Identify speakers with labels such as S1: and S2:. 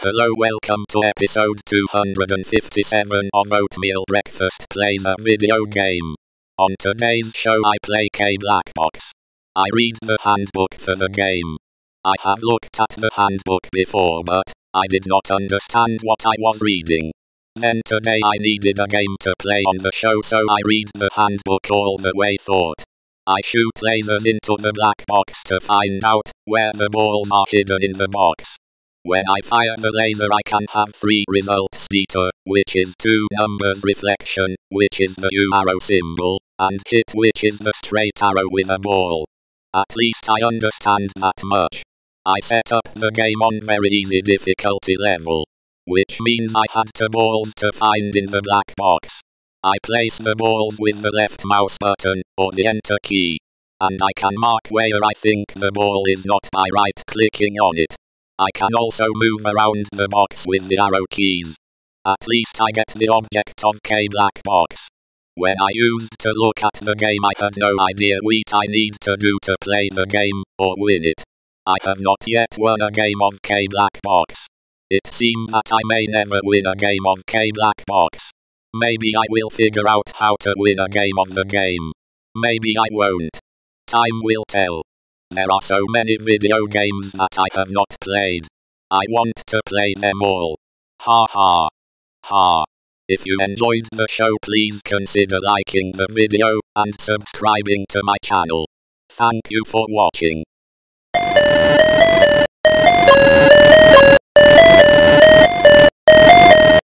S1: Hello, welcome to episode 257 of Oatmeal Breakfast Plays a Video Game. On today's show, I play K Black Box. I read the handbook for the game. I have looked at the handbook before, but I did not understand what I was reading. Then today I needed a game to play on the show, so I read the handbook all the way thought. I shoot lasers into the black box to find out where the balls are hidden in the box. When I fire the laser I can have three results detour, which is two numbers reflection, which is the U arrow symbol, and hit which is the straight arrow with a ball. At least I understand that much. I set up the game on very easy difficulty level. Which means I had two balls to find in the black box. I place the balls with the left mouse button, or the enter key. And I can mark where I think the ball is not by right clicking on it. I can also move around the box with the arrow keys. At least I get the object of K black box. When I used to look at the game I had no idea what I need to do to play the game, or win it. I have not yet won a game of K black box. It seems that I may never win a game of K black box. Maybe I will figure out how to win a game of the game. Maybe I won't. Time will tell. There are so many video games that I have not played. I want to play them all. Ha ha. Ha. If you enjoyed the show please consider liking the video and subscribing to my channel. Thank you for watching.